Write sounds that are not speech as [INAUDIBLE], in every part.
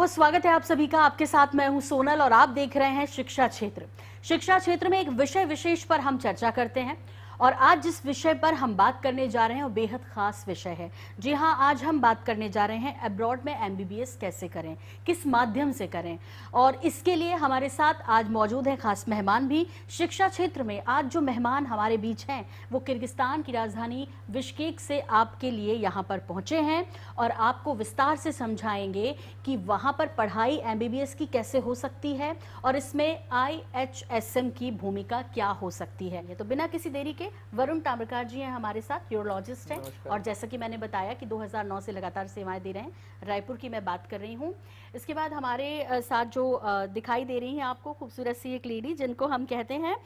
बहुत स्वागत है आप सभी का। आपके साथ मैं हूँ सोनल और आप देख रहे हैं शिक्षा क्षेत्र। शिक्षा क्षेत्र में एक विषय विशेष पर हम चर्चा करते हैं। और आज जिस विषय पर हम बात करने जा रहे हैं, वो बेहद खास विषय है। जी हाँ आज हम बात करने जा रहे हैं अब्रॉड में एमबीबीएस कैसे करें, किस माध्यम से करें। और इसके लिए हमारे साथ आज मौजूद है खास मेहमान भी। शिक्षा क्षेत्र में आज जो मेहमान हमारे बीच हैं, वो किर्गिस्तान की राजधानी बिश्केक से आपके लिए यहाँ पर पहुँचे हैं। और आपको विस्तार से समझाएँगे कि वहाँ पर पढ़ाई एमबीबीएस की कैसे हो सकती है और इसमें आईएचएसएम की भूमिका क्या हो सकती है। तो बिना किसी देरी के वरुण ताम्रकार जी हैं हमारे साथ यूरोलॉजिस्ट हैं। और जैसा कि मैंने बताया कि 2009 से लगातार सेवाएँ दे रहे हैं। रायपुर की मैं बात कर रही हूँ। इसके बाद हमारे साथ जो दिखाई दे रही हैं आपको खूबसूरत सी एक लेडी जिनको हम कहते हैं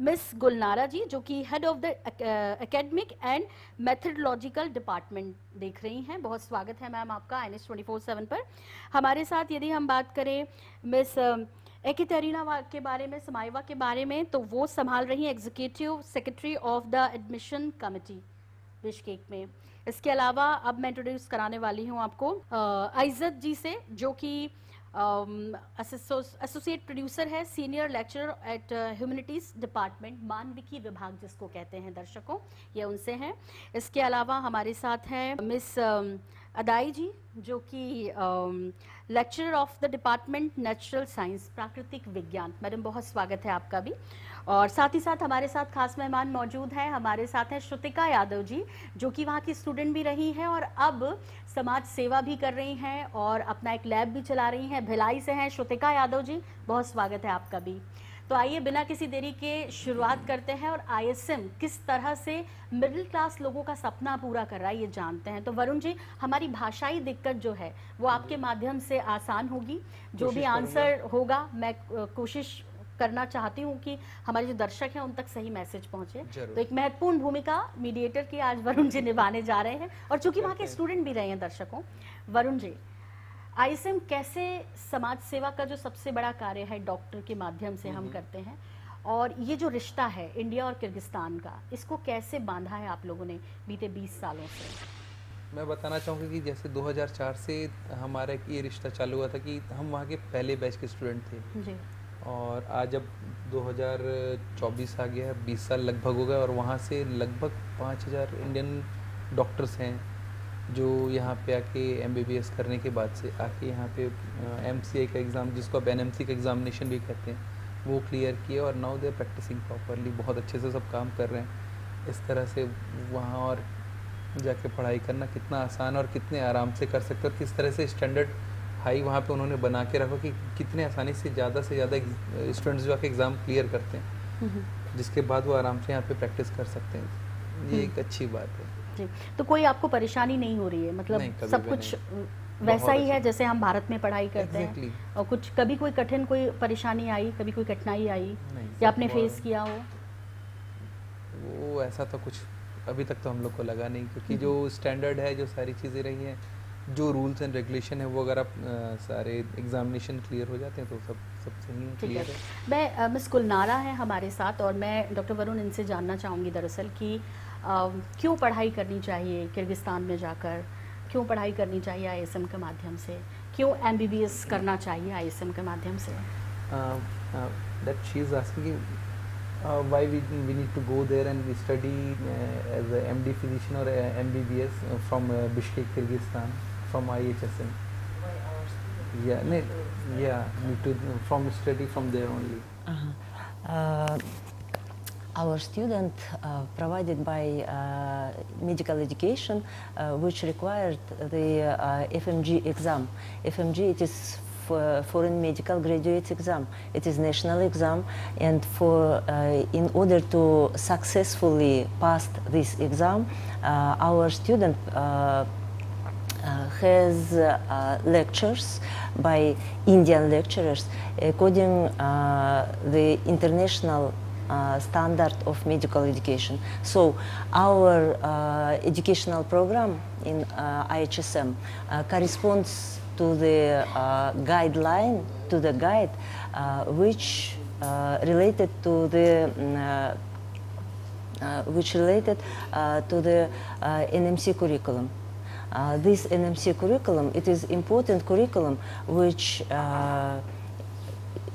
मिस गुलनारा जी जो कि head of the academic and methodological department देख रही हैं। बहुत स्वागत है मैम आपका एन एस पर। हमारे साथ यदि हम बात करें मिस एकितरीना के बारे में, समाइवा के बारे में तो वो संभाल रही हैं executive secretary of the admission committee Bishkek में। इसके अलावा अब मैं इंट्रोड्यूस कराने वाली हूँ आपको आइजत जी से, जो कि एसोसिएट प्रोड्यूसर है senior lecturer at humanities department मानविकी विभाग जिसको कहते हैं दर्शकों, ये उनसे हैं। इसके अलावा हमारे साथ हैं मिस अदाई जी, जो कि lecturer of the department natural science प्राकृतिक विज्ञान। मैडम, बहुत स्वागत है आपका भी। और साथ ही साथ हमारे साथ खास मेहमान मौजूद हैं। हमारे साथ हैं श्रुतिका यादव जी जो कि वहाँ की स्टूडेंट भी रही हैं और अब समाज सेवा भी कर रही हैं और अपना एक लैब भी चला रही हैं। भिलाई से हैं श्रुतिका यादव जी बहुत स्वागत है आपका भी। तो आइए बिना किसी देरी के शुरुआत करते हैं और आईएसएम किस तरह से मिडिल क्लास लोगों का सपना पूरा कर रहा है ये जानते हैं। तो वरुण जी हमारी भाषाई दिक्कत जो है वो आपके माध्यम से आसान होगी। जो भी आंसर होगा मैं कोशिश करना चाहती हूँ कि हमारे जो दर्शक हैं उन तक सही मैसेज पहुँचे। तो एक महत्वपूर्ण भूमिका मीडिएटर की आज वरुण जी निभाने जा रहे हैं और चूँकि वहाँ के स्टूडेंट भी रहे हैं दर्शकों वरुण जी आईएसएम कैसे समाज सेवा का जो सबसे बड़ा कार्य है डॉक्टर के माध्यम से हम। करते हैं और ये जो रिश्ता है इंडिया और किर्गिस्तान का इसको कैसे बांधा है आप लोगों ने बीते 20 सालों से? मैं बताना चाहूँगी कि जैसे 2004 से हमारा ये रिश्ता चालू हुआ था कि हम वहाँ के पहले बैच के स्टूडेंट थे। जी। और आज अब 2024 आ गया है 20 साल लगभग हो गए और वहाँ से लगभग 5000 इंडियन डॉक्टर्स हैं जो यहाँ पे आके एमबीबीएस करने के बाद से आके यहाँ पे एम का एग्ज़ाम जिसको आप एन का एग्ज़ामिनेशन भी कहते हैं, वो क्लियर किए और नाउ दे प्रैक्टिसिंग प्रॉपरली बहुत अच्छे से सब काम कर रहे हैं। इस तरह से वहाँ और जाके पढ़ाई करना कितना आसान और कितने आराम से कर सकते और किस तरह से स्टैंडर्ड हाई वहाँ पे उन्होंने बना के रखा कि कितने आसानी से ज़्यादा से ज़्यादा स्टूडेंट्स जो आके एग्ज़ाम क्लियर करते हैं। जिसके बाद वो आराम से यहाँ पे प्रैक्टिस कर सकते हैं। ये एक अच्छी बात है। जी। तो कोई आपको परेशानी नहीं हो रही है? मतलब सब कुछ वैसा ही है जैसे हम भारत में पढ़ाई करते exactly. हैं और कुछ कभी कोई कठिन कोई परेशानी आई? कभी कोई कठिनाई आई? या आपने फेस किया हो? वो ऐसा तो कुछ अभी तक तो हम लोग को लगा नहीं क्योंकि जो स्टैंडर्ड है जो सारी चीज़ें रही हैं जो रूल्स एंड रेगुलेशन है वो अगर आप आ, सारे एग्जामिनेशन क्लियर हो जाते हैं तो सब सब सही क्लियर है। मैं मिस कुलनारा है हमारे साथ और मैं डॉक्टर वरुण इनसे जानना चाहूँगी दरअसल कि क्यों पढ़ाई करनी चाहिए किर्गिस्तान में जाकर? क्यों पढ़ाई करनी चाहिए आईएसएम के माध्यम से? क्यों एमबीबीएस करना चाहिए आईएसएम के माध्यम से? she is asking uh, why we, we need to go there and we study uh, as a MD physician or a MBBS from uh, Bishkek, Kyrgyzstan, from IHSM. Yeah, no, yeah, need to from study from there only. -huh. our student uh, provided by uh, medical education, uh, which required the FMG exam. FMG it is foreign medical graduates exam. It is national exam, and for in order to successfully pass this exam, our student. Uh, has uh, lectures by Indian lecturers according uh, the international uh, standard of medical education. So our uh, educational program in uh, IHSM uh, corresponds to the uh, guideline, to the guide, uh, which related to the which related to the NMC curriculum. Uh, this NMC curriculum, it is important curriculum which uh,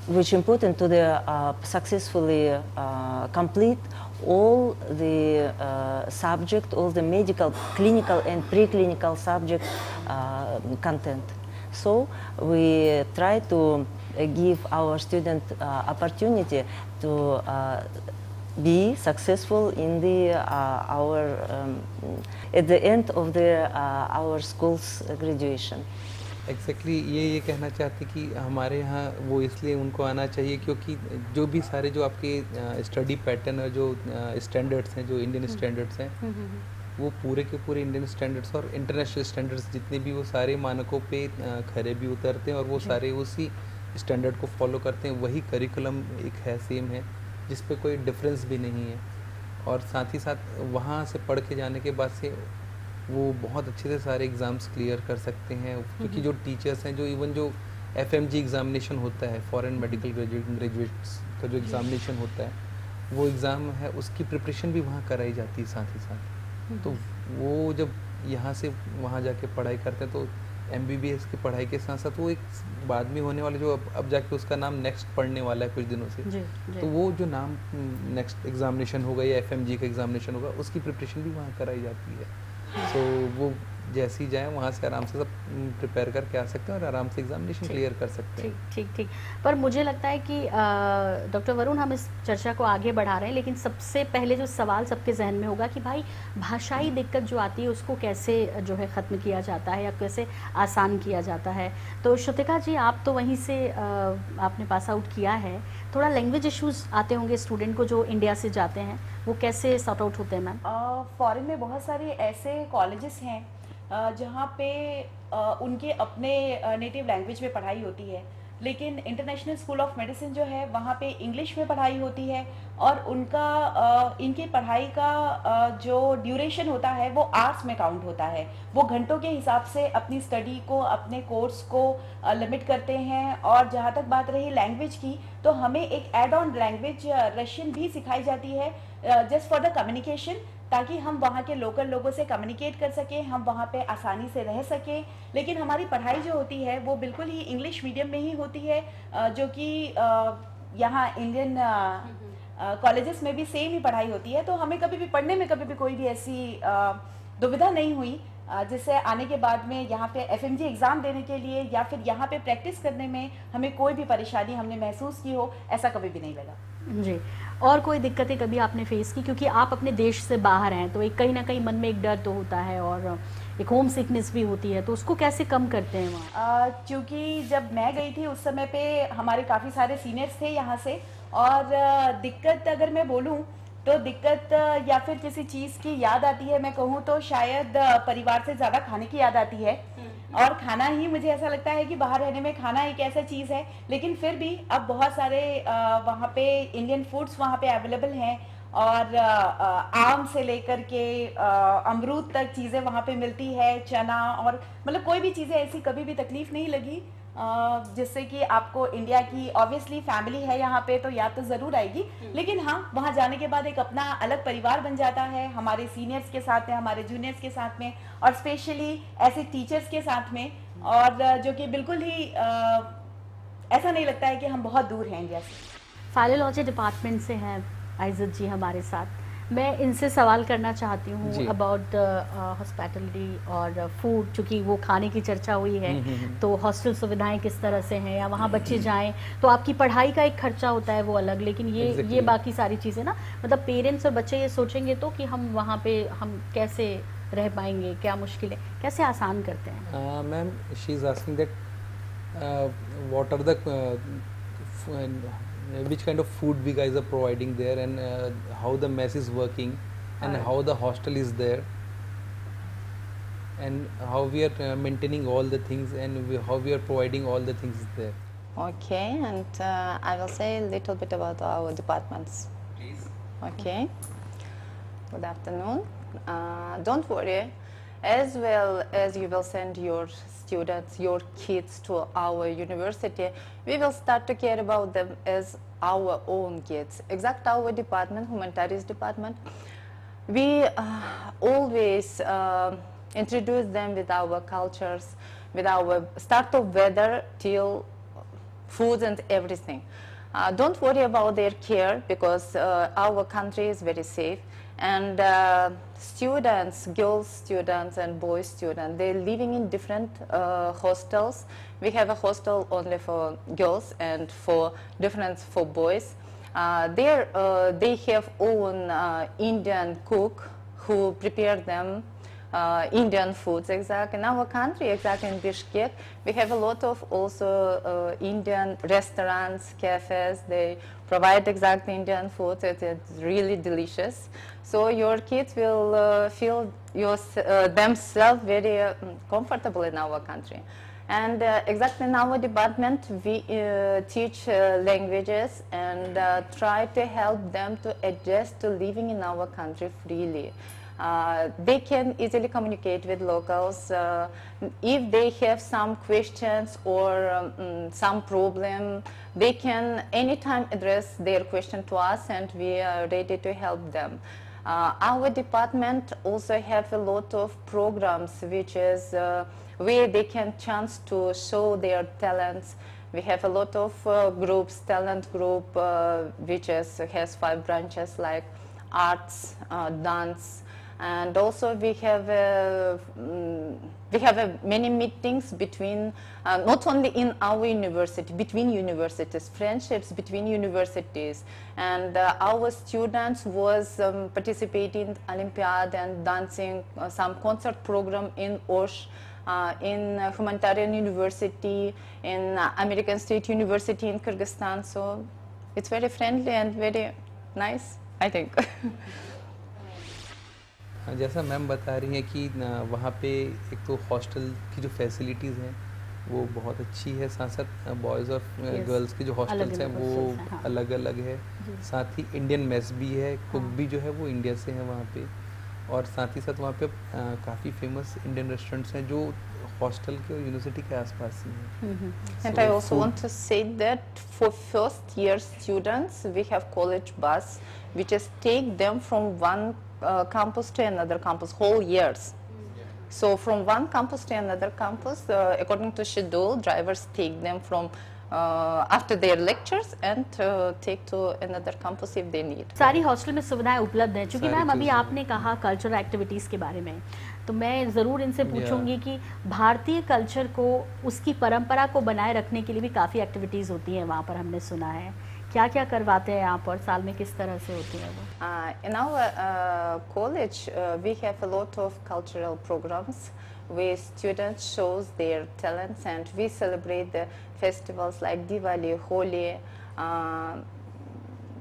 which important to the uh, successfully uh, complete all the uh, subject, all the medical, clinical and preclinical subject uh, content. So we try to give our student opportunity to be successful in the uh, our um, at the end of the uh, our school's graduation. exactly ये ये कहना चाहते कि हमारे यहाँ वो इसलिए उनको आना चाहिए क्योंकि जो भी सारे जो आपके स्टडी पैटर्न और जो स्टैंडर्ड्स हैं जो इंडियन स्टैंडर्ड्स हैं वो पूरे के पूरे इंडियन स्टैंडर्ड्स और इंटरनेशनल स्टैंडर्ड्स जितने भी वो सारे मानकों पे खरे भी उतरते हैं और वो सारे उसी स्टैंडर्ड को फॉलो करते हैं वही करिकुलम एक है सेम है। जिस पे कोई डिफरेंस भी नहीं है। और साथ ही साथ वहाँ से पढ़ के जाने के बाद से वो बहुत अच्छे से सारे एग्ज़ाम्स क्लियर कर सकते हैं। क्योंकि जो टीचर्स हैं जो इवन जो एफ़ एम जी एग्ज़ामिनेशन होता है फॉरेन मेडिकल ग्रेजुएट ग्रेजुएट्स का जो एग्ज़ामिनेशन होता है वो एग्ज़ाम है उसकी प्रिपरेशन भी वहाँ कराई जाती है साथ ही साथ। तो वो जब यहाँ से वहाँ जाके पढ़ाई करते हैं तो एमबीबीएस की पढ़ाई के साथ साथ वो एक बाद में होने वाले जो अब अब जाके उसका नाम नेक्स्ट पढ़ने वाला है कुछ दिनों से। जी, जी. तो वो जो नाम नेक्स्ट एग्जामिनेशन होगा या एफएमजी का एग्जामिनेशन होगा उसकी प्रिपरेशन भी वहाँ कराई जाती है। सो so, वो जैसी जाए वहाँ से आराम से सब प्रिपेयर करके आ सकते हैं और आराम से एग्जामिनेशन क्लियर कर सकते हैं। ठीक ठीक ठीक। पर मुझे लगता है कि डॉक्टर वरुण हम इस चर्चा को आगे बढ़ा रहे हैं लेकिन सबसे पहले जो सवाल सबके जहन में होगा कि भाई भाषाई दिक्कत जो आती है उसको कैसे जो है ख़त्म किया जाता है या कैसे आसान किया जाता है? तो श्रुतिका जी आप तो वहीं से आ, आपने पास आउट किया है। थोड़ा लैंग्वेज इश्यूज़ आते होंगे स्टूडेंट को जो इंडिया से जाते हैं वो कैसे सॉर्ट आउट होते हैं मैम फॉरेन में बहुत सारे ऐसे कॉलेजेस हैं जहाँ पे उनके अपने नेटिव लैंग्वेज में पढ़ाई होती है। लेकिन इंटरनेशनल स्कूल ऑफ़ मेडिसिन जो है, वहाँ पे इंग्लिश में पढ़ाई होती है और उनका इनकी पढ़ाई का जो ड्यूरेशन होता है, वो आर्ट्स में काउंट होता है। वो घंटों के हिसाब से अपनी स्टडी को, अपने कोर्स को लिमिट करते हैं और जहाँ तक बात रही लैंग्वेज की तो हमें एक एड ऑन लैंग्वेज रशियन भी सिखाई जाती है जस्ट फॉर द कम्युनिकेशन ताकि हम वहाँ के लोकल लोगों से कम्युनिकेट कर सकें, हम वहाँ पे आसानी से रह सकें। लेकिन हमारी पढ़ाई जो होती है, वो बिल्कुल ही इंग्लिश मीडियम में ही होती है जो कि यहाँ इंडियन कॉलेजेस में भी सेम ही पढ़ाई होती है। तो हमें कभी भी पढ़ने में कभी भी कोई भी ऐसी दुविधा नहीं हुई। जिससे आने के बाद में यहाँ पे एफएमजी एग्ज़ाम देने के लिए या फिर यहाँ पे प्रैक्टिस करने में हमें कोई भी परेशानी हमने महसूस की हो ऐसा कभी भी नहीं लगा। जी। और कोई दिक्कतें कभी आपने फेस की? क्योंकि आप अपने देश से बाहर हैं तो एक कहीं ना कहीं मन में एक डर तो होता है और एक होम सिकनेस भी होती है तो उसको कैसे कम करते हैं वहाँ? क्योंकि जब मैं गई थी उस समय पे हमारे काफ़ी सारे सीनियर्स थे यहाँ से और दिक्कत अगर मैं बोलूँ तो दिक्कत या फिर किसी चीज़ की याद आती है मैं कहूँ तो शायद परिवार से ज़्यादा खाने की याद आती है। और खाना ही मुझे ऐसा लगता है कि बाहर रहने में खाना एक ऐसा चीज़ है लेकिन फिर भी अब बहुत सारे वहाँ पे इंडियन फूड्स वहाँ पे अवेलेबल हैं और आम से लेकर के अमरूद तक चीज़ें वहाँ पे मिलती है चना और मतलब कोई भी चीज़ें ऐसी कभी भी तकलीफ़ नहीं लगी। जिससे कि आपको इंडिया की ऑब्वियसली फैमिली है यहाँ पे तो याद तो ज़रूर आएगी। हम्म। लेकिन हाँ वहाँ जाने के बाद एक अपना अलग परिवार बन जाता है। हमारे सीनियर्स के साथ में हमारे जूनियर्स के साथ में और स्पेशली ऐसे टीचर्स के साथ में। और जो कि बिल्कुल ही आ, ऐसा नहीं लगता है कि हम बहुत दूर हैं इंडिया से। फाइलोलॉजी डिपार्टमेंट से हैं आइजत जी हमारे साथ। मैं इनसे सवाल करना चाहती हूँ अबाउट हॉस्पिटलिटी और फ़ूड चूँकि वो खाने की चर्चा हुई है हम्म, हम्म, हम्म। तो हॉस्टल सुविधाएँ किस तरह से हैं या वहाँ बच्चे जाएँ तो आपकी पढ़ाई का एक खर्चा होता है वो अलग लेकिन ये exactly. ये बाकी सारी चीज़ें ना मतलब पेरेंट्स और बच्चे ये सोचेंगे तो कि हम वहाँ पे हम कैसे रह पाएँगे क्या मुश्किलें कैसे आसान करते हैं ma'am she is asking that what are the Uh, which kind of food we guys are providing there and uh, how the mess is working and right. how the hostel is there and how we are uh, maintaining all the things and we, how we are providing all the things there. Okay, and uh, I will say a little bit about our departments. Please. Okay. Good afternoon. Uh, don't worry, as well as you will send your students, your kids to our university, we will start to care about them as our own kids. Exact our department, humanities department, we uh, always uh, introduce them with our cultures, with our start of weather till food and everything. Uh, don't worry about their care because uh, our country is very safe and uh, students, girls students and boys students, they're living in different uh, hostels. We have a hostel only for girls and for different for boys. Uh, there, uh, they have own uh, Indian cook who prepare them uh, Indian foods exactly. in our country exactly in Bishkek we have a lot of also uh, Indian restaurants cafes. They provide exact Indian food. It is really delicious. So your kids will uh, feel your, uh, themselves very uh, comfortable in our country. And uh, exactly in our department we teach languages and try to help them to adjust to living in our country freely uh, they can easily communicate with locals. Uh, if they have some questions or um, mm, some problem, they can anytime address their question to us and we are ready to help them. Uh, our department also have a lot of programs which is uh, where they can chance to show their talents. We have a lot of uh, groups, talent group, uh, which is, has five branches like arts, dance, and also we have uh, mm, we have uh, many meetings between uh, not only in our university between universities friendships between universities. And uh, our students was um, participating in olympiad and dancing uh, some concert program in osh uh, in humanitarian university in american state university in kyrgyzstan. So it's very friendly and very nice i think [LAUGHS] जैसा ma'am बता रही हैं कि वहाँ पे एक तो hostel की जो फैसिलिटीज़ हैं वो बहुत अच्छी है। साथ साथ बॉयज़ और गर्ल्स के जो हॉस्टल्स हैं वो हाँ। अलग अलग है। साथ ही इंडियन मेस भी है कुक हाँ। भी जो है वो इंडिया से है वहाँ पे। और साथ ही साथ वहाँ पे काफ़ी फ़ेमस इंडियन रेस्टोरेंट्स हैं जो हॉस्टल के और यूनिवर्सिटी के आसपास ही हैं। And I also want to say that for first year students we have college bus which is take them from one uh, campus to another campus whole years. So from one campus to another campus, uh, according to schedule, drivers take them from uh, after their lectures and uh, take to another campus if they need. सारी hostel में सुविधाएँ उपलब्ध हैं क्योंकि ma'am अभी आपने कहा cultural activities के बारे में तो मैं ज़रूर इनसे पूछूँगी कि भारतीय कल्चर को उसकी परंपरा को बनाए रखने के लिए भी काफ़ी एक्टिविटीज़ होती हैं वहाँ पर हमने सुना है क्या क्या करवाते हैं यहाँ पर साल में किस तरह से होती है वो in our college we have a lot of cultural programmes where students shows their talents and we celebrate the festivals like Diwali, Holi, uh,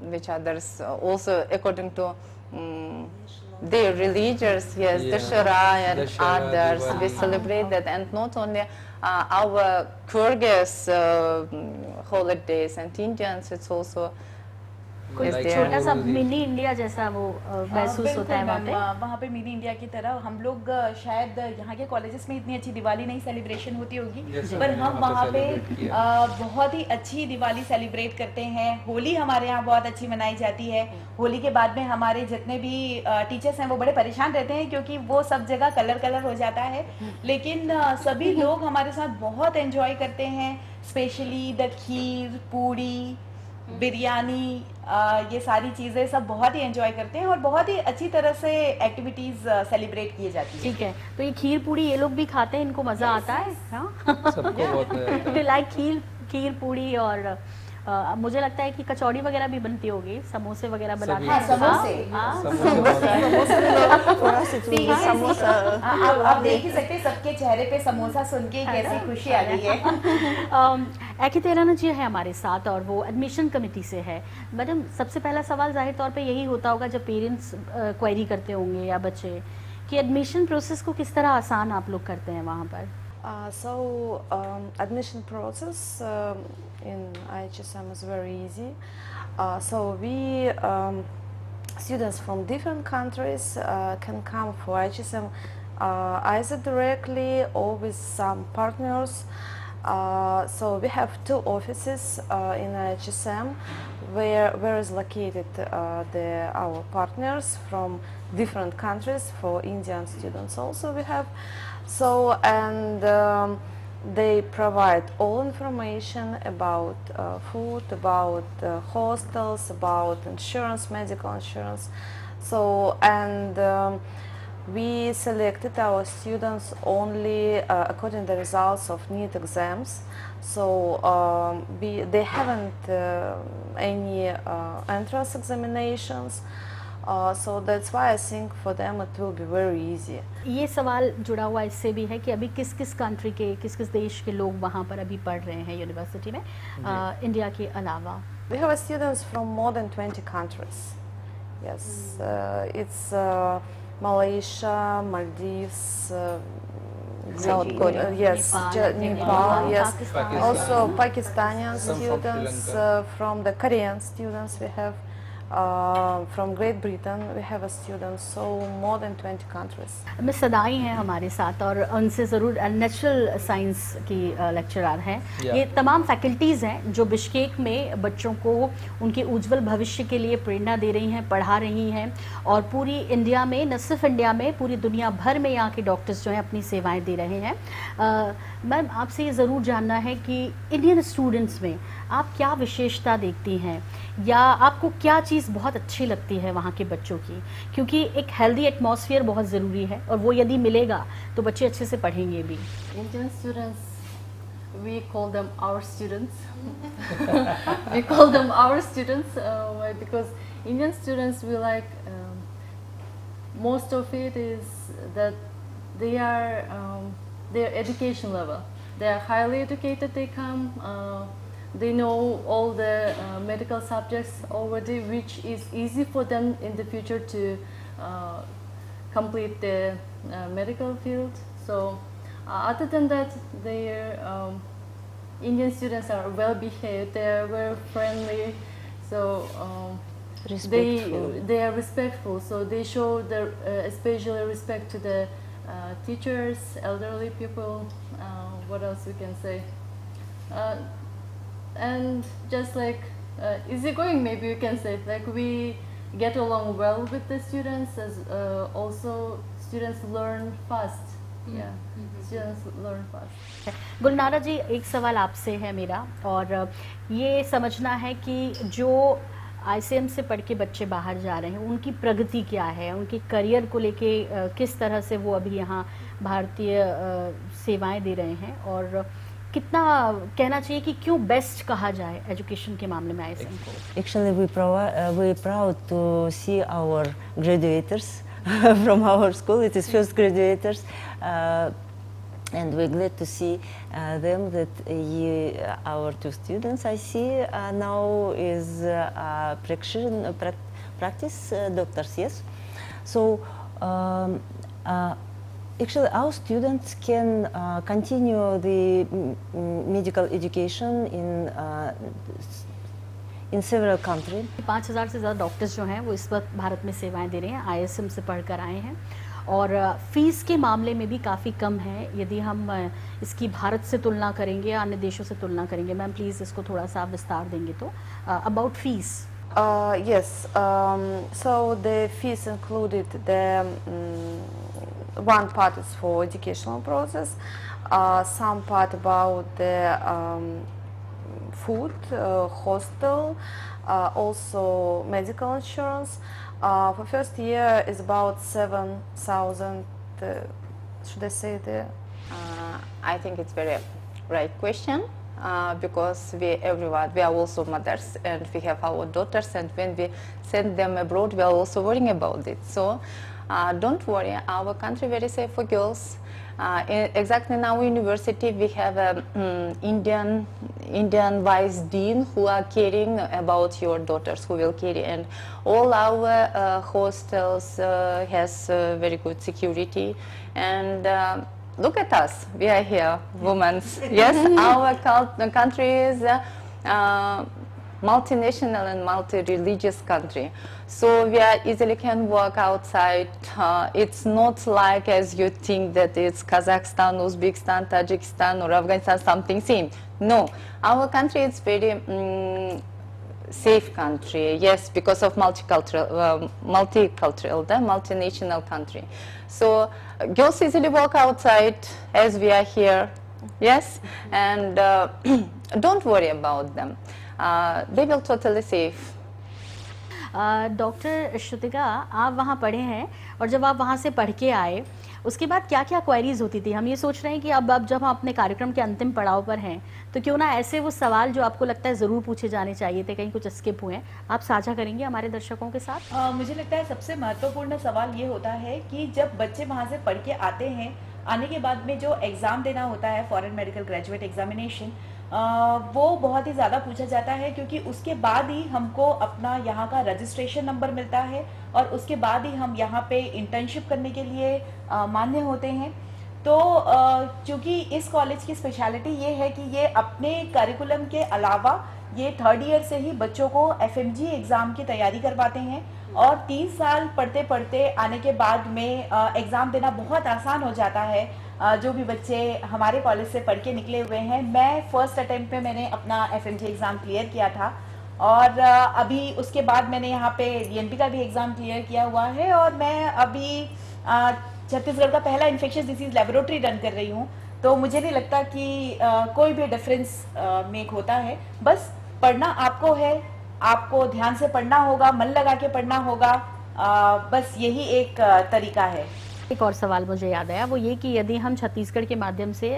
which others also according to um, their religious, yes, yeah. Dashara and Dashara, others, Diwali. we celebrate that and not only uh, our Kyrgyz uh, holidays and Indians, it's also छोटा सा mini India जैसा वो महसूस होता है वहाँ पे। वहाँ पे मिनी इंडिया की तरह हम लोग शायद यहाँ के कॉलेजेस में इतनी अच्छी दिवाली नहीं सेलिब्रेशन होती होगी पर हम वहाँ पे बहुत ही अच्छी दिवाली सेलिब्रेट करते हैं। होली हमारे यहाँ बहुत अच्छी मनाई जाती है। होली के बाद में हमारे जितने भी टीचर्स हैं वो बड़े परेशान रहते हैं क्योंकि वो सब जगह कलर कलर हो जाता है। लेकिन सभी लोग हमारे साथ बहुत एंजॉय करते हैं स्पेशली द खीर पूड़ी बिरयानी ये सारी चीज़ें सब बहुत ही एंजॉय करते हैं और बहुत ही अच्छी तरह से एक्टिविटीज़ सेलिब्रेट किए जाती है। ठीक है तो ये खीर पूड़ी ये लोग भी खाते हैं इनको मज़ा आता है सबको लाइक [LAUGHS] खीर खीर पूड़ी और आ, मुझे लगता है कि कचौड़ी वगैरह भी बनती होगी समोसे वगैरह बनाते हैं समोसा। आप देख ही सकते सबके चेहरे पे समोसा सुन के कैसी खुशी आ गई है। [LAUGHS] एकी तेराना जी है हमारे साथ और वो एडमिशन कमेटी से है। मैडम सबसे पहला सवाल ज़ाहिर तौर पे यही होता होगा जब पेरेंट्स क्वेरी करते होंगे या बच्चे कि एडमिशन प्रोसेस को किस तरह आसान आप लोग करते हैं वहाँ पर? Uh, so um, admission process um, in IHSM is very easy. Uh, so we um, students from different countries uh, can come for IHSM uh, either directly or with some partners. Uh, so we have two offices in IHSM where, where is located the, our partners from different countries for Indian students also we have. So and um, they provide all information about uh, food, about uh, hostels, about insurance, medical insurance. So and um, we selected our students only uh, according to the results of NEET exams. So um, we, they haven't uh, any uh, entrance examinations. Uh, so that's why I think for them it will be very easy. ये सवाल जुड़ा हुआ इससे भी है कि अभी किस किस कंट्री के किस किस देश के लोग वहाँ पर अभी पढ़ रहे हैं यूनिवर्सिटी में इंडिया के अलावा We have students from more than 20 countries. Yes, uh, it's uh, Malaysia, Maldives, uh, South uh, Korea. yes, Nepal, Ja- Nepal, Nepal, yes. Pakistan. Also Pakistani Some from Sri students, Lanka. uh, from the Korean students we have, Uh, from Great Britain we have a students, so more than 20 countries. Miss Sadai हैं हमारे साथ और उनसे ज़रूर natural science की lecturer हैं Yeah. ये तमाम फैकल्टीज़ हैं जो बिश्केक में बच्चों को उनके उज्जवल भविष्य के लिए प्रेरणा दे रही हैं पढ़ा रही हैं और पूरी इंडिया में न सिर्फ़ इंडिया में पूरी दुनिया भर में यहाँ के डॉक्टर्स जो हैं अपनी सेवाएँ दे रहे हैं मैम आपसे ये ज़रूर जानना है कि इंडियन स्टूडेंट्स में आप क्या विशेषता देखती हैं या आपको क्या चीज़ बहुत अच्छी लगती है वहाँ के बच्चों की क्योंकि एक हेल्दी एटमॉस्फेयर बहुत ज़रूरी है और वो यदि मिलेगा तो बच्चे अच्छे से पढ़ेंगे भी Indian students, we call them our students. we call them our students uh, because Indian students we like um, most of it is that they are um, their education level. They are highly educated. They come. Uh, they know all the uh, medical subjects already, which is easy for them in the future to uh, complete the uh, medical field. So, uh, other than that, their um, Indian students are well behaved. They are very friendly. So. Um, Respectful. they they are respectful so they show their uh, especially respect to the uh, teachers elderly people uh, what else we can say uh, and just like uh, easygoing maybe you can say like we get along well with the students as uh, also students learn fast yeah Gulnara ji एक सवाल आपसे है मेरा और ये समझना है कि जो आईसीएम से पढ़ के बच्चे बाहर जा रहे हैं उनकी प्रगति क्या है उनके करियर को लेके किस तरह से वो अभी यहाँ भारतीय सेवाएँ दे रहे हैं और कितना कहना चाहिए कि क्यों बेस्ट कहा जाए एजुकेशन के मामले में आईसीएम को provi- uh, we're proud to see our graduates from our school. It is first graduates. Uh, and we're glad to see uh, them that uh, our two students I see uh, now is uh, uh, praction- uh, practice uh, doctors, yes. So um, uh, actually our students can uh, continue the mm, mm, medical education in uh, in several countries. पाँच हज़ार से ज़्यादा doctors जो हैं वो इस वक्त भारत में सेवाएँ दे रहे हैं आईएसएम से पढ़कर आए हैं। और फ़ीस के मामले में भी काफ़ी कम है। यदि हम इसकी भारत से तुलना करेंगे या अन्य देशों से तुलना करेंगे मैम प्लीज़ इसको थोड़ा सा आप विस्तार देंगे तो। About fees Uh, yes, um, so the fees included the um, one part is for educational process, uh, some part about the um, food, uh, hostel, uh, also medical insurance. Uh, for first year is about seven thousand. Uh, should I say the Uh, I think it's very right question uh, because we everyone we are also mothers and we have our daughters and when we send them abroad we are also worrying about it. So don't worry, our country very safe for girls. Uh, exactly in our university we have a um, Indian Indian vice dean who are caring about your daughters who will carry and all our uh, hostels uh, has uh, very good security and. Uh, look at us we are here women [LAUGHS] yes our cult- country is uh, uh, multinational and multi-religious country. So we easily can work outside. Uh, it's not like as you think that it's Kazakhstan, Uzbekistan, Tajikistan or Afghanistan, something same. No, our country is very um, safe country. Yes, because of multicultural, uh, multicultural, the multinational country. So uh, girls easily walk outside as we are here. Yes, and uh, [CLEARS THROAT] don't worry about them. Uh, they will totally safe. Doctor Shrutika आप वहाँ पढ़े हैं और जब आप वहाँ से पढ़ के आए उसके बाद क्या क्या क्वेरीज होती थी हम ये सोच रहे हैं कि अब अब जब हम अपने कार्यक्रम के अंतिम पड़ाव पर हैं तो क्यों ना ऐसे वो सवाल जो आपको लगता है ज़रूर पूछे जाने चाहिए थे कहीं कुछ स्किप हुए आप साझा करेंगे हमारे दर्शकों के साथ आ, मुझे लगता है सबसे महत्वपूर्ण सवाल ये होता है कि जब बच्चे वहाँ से पढ़ के आते हैं आने के बाद में जो एग्ज़ाम देना होता है फॉरेन मेडिकल ग्रेजुएट एग्जामिनेशन वो बहुत ही ज़्यादा पूछा जाता है क्योंकि उसके बाद ही हमको अपना यहाँ का रजिस्ट्रेशन नंबर मिलता है और उसके बाद ही हम यहाँ पे इंटर्नशिप करने के लिए मान्य होते हैं। तो चूँकि इस कॉलेज की स्पेशलिटी ये है कि ये अपने करिकुलम के अलावा ये थर्ड ईयर से ही बच्चों को एफएमजी एग्ज़ाम की तैयारी करवाते हैं और तीन साल पढ़ते पढ़ते आने के बाद में एग्ज़ाम देना बहुत आसान हो जाता है। जो भी बच्चे हमारे कॉलेज से पढ़ के निकले हुए हैं, मैं फ़र्स्ट अटेम्प्ट में मैंने अपना एफ़ एग्ज़ाम क्लियर किया था। और अभी उसके बाद मैंने यहाँ पे डी का भी एग्ज़ाम क्लियर किया हुआ है और मैं अभी छत्तीसगढ़ का पहला इन्फेक्शन डिज़ीज़ लेबोरेटरी रन कर रही हूँ। तो मुझे नहीं लगता कि कोई भी डिफरेंस मेक होता है। बस पढ़ना आपको है, आपको ध्यान से पढ़ना होगा, मन लगा के पढ़ना होगा बस यही एक तरीका है। एक और सवाल मुझे याद आया वो ये कि यदि हम छत्तीसगढ़ के माध्यम से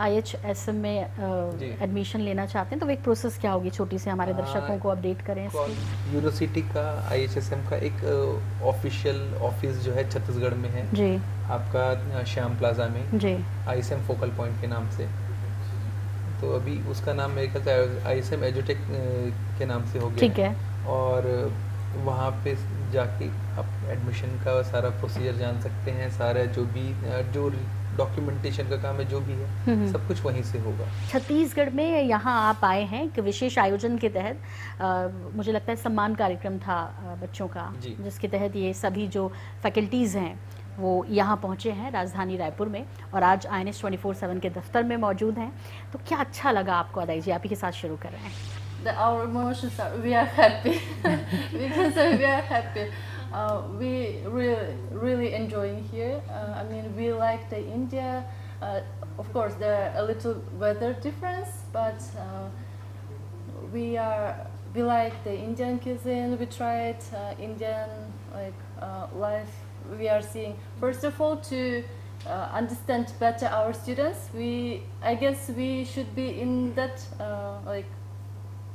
आई एच एस एम में एडमिशन लेना चाहते हैं तो एक प्रोसेस क्या होगी छोटी से हमारे दर्शकों को अपडेट करें यूनिवर्सिटी का आई एच एस एम का एक ऑफिशियल ऑफ़िस जो है छत्तीसगढ़ में है। जी। आपका श्याम प्लाजा में। जी। आई फोकल पॉइंट के नाम से। तो अभी उसका नाम मेरे ख्याल से आई एस एम एजुटेक के नाम से हो गया ठीक है। और वहाँ पे जाके आप एडमिशन का सारा प्रोसीजर जान सकते हैं सारा जो भी जो डॉक्यूमेंटेशन का काम है जो भी है हम्म, हम्म। सब कुछ वहीं से होगा। छत्तीसगढ़ में यहाँ आप आए हैं एक विशेष आयोजन के तहत आ, मुझे लगता है सम्मान कार्यक्रम था बच्चों का जिसके तहत ये सभी जो फैकल्टीज़ हैं वो यहाँ पहुँचे हैं राजधानी रायपुर में और आज I N S twenty four seven के दफ्तर में मौजूद हैं। तो क्या अच्छा लगा आपको अदाई जी आप ही के साथ शुरू कर रहे हैं। The, our emotions are we are happy. We can say we are happy. Uh, we really really enjoying here. Uh, I mean we like the India. Uh, of course there are a little weather difference but uh, we are we like the Indian cuisine. We tried uh, Indian like uh, life. We are seeing first of all to uh, understand better our students. We i guess we should be in that uh, like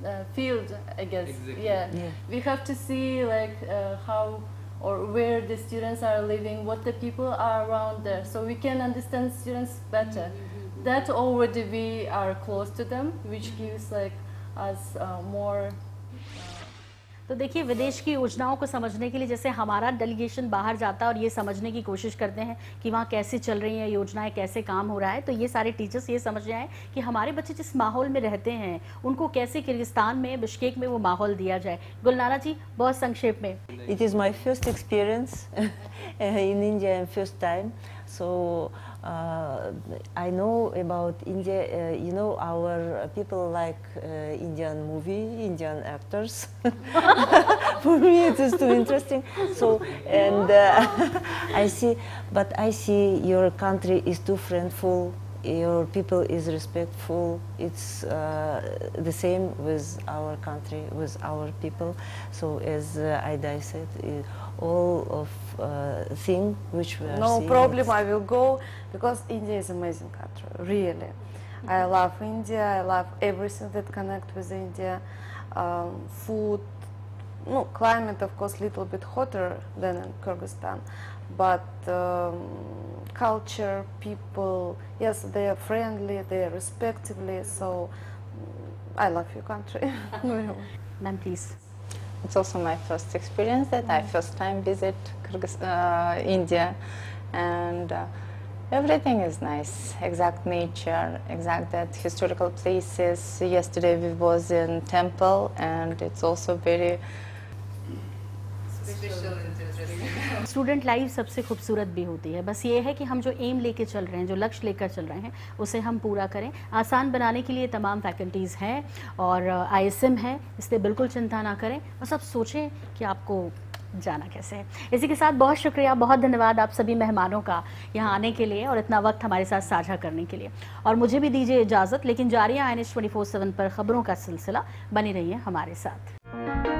uh, field, I guess. Exactly. Yeah. yeah. we have to see like uh, how or where the students are living, what the people are around there, so we can understand students better. Mm -hmm. That already we are close to them, which gives like us uh, more तो देखिए, विदेश की योजनाओं को समझने के लिए जैसे हमारा डेलीगेशन बाहर जाता है और ये समझने की कोशिश करते हैं कि वहाँ कैसे चल रही हैं, योजनाएँ कैसे काम हो रहा है तो ये सारे टीचर्स ये समझ रहे हैं कि हमारे बच्चे जिस माहौल में रहते हैं, उनको कैसे किर्गिस्तान में, बिश्केक में वो माहौल दिया जाए। गुलनारा जी, बहुत संक्षेप में। It is my first experience in India first time so I know about India, uh, you know, our people like uh, Indian movie, Indian actors. [LAUGHS] For me, it is too interesting. So, and uh, [LAUGHS] I see, but I see your country is too friendful, your people is respectful. It's uh, the same with our country, with our people. So, as uh, Aida said, all of uh, thing which we are No problem, I will go because India is amazing country, really. I love India, I love everything that connect with India. Um, food, no, climate of course little bit hotter than in Kyrgyzstan, but um, culture, people, yes, they are friendly, they are respectively, so I love your country. [LAUGHS] Ma'am, please. It's also my first experience that I first time visit Kyrgyz, uh, India, and uh, Everything is nice. Exact nature, exact that historical places. Yesterday we was in temple, and it's also very student life सबसे खूबसूरत भी होती है। बस ये है कि हम जो एम लेके चल रहे हैं, जो लक्ष्य लेकर चल रहे हैं, उसे हम पूरा करें। आसान बनाने के लिए तमाम फैकल्टीज़ हैं और आईएसएम है इसलिए बिल्कुल चिंता ना करें। बस अब सोचें कि आपको जाना कैसे है। इसी के साथ बहुत शुक्रिया, बहुत धन्यवाद आप सभी मेहमानों का यहाँ आने के लिए और इतना वक्त हमारे साथ साझा करने के लिए। और मुझे भी दीजिए इजाज़त, लेकिन जारी आई एन ट्वेंटी पर खबरों का सिलसिला। बनी रही है हमारे साथ।